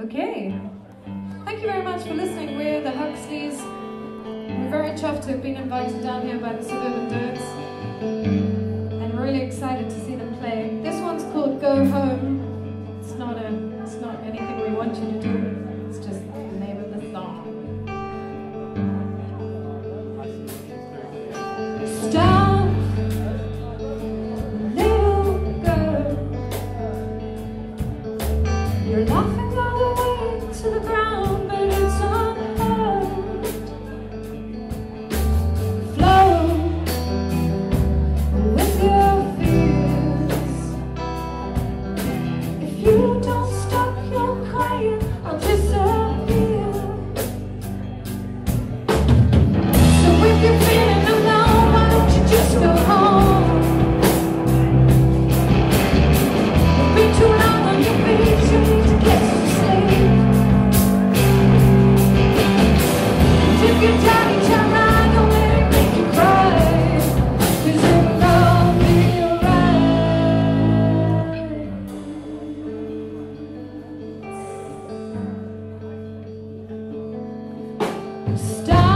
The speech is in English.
Okay. Thank you very much for listening. We're the Huxleys. We're very chuffed to have been invited down here by the Suburban Dirts. And we're really excited to see them play. This one Stop.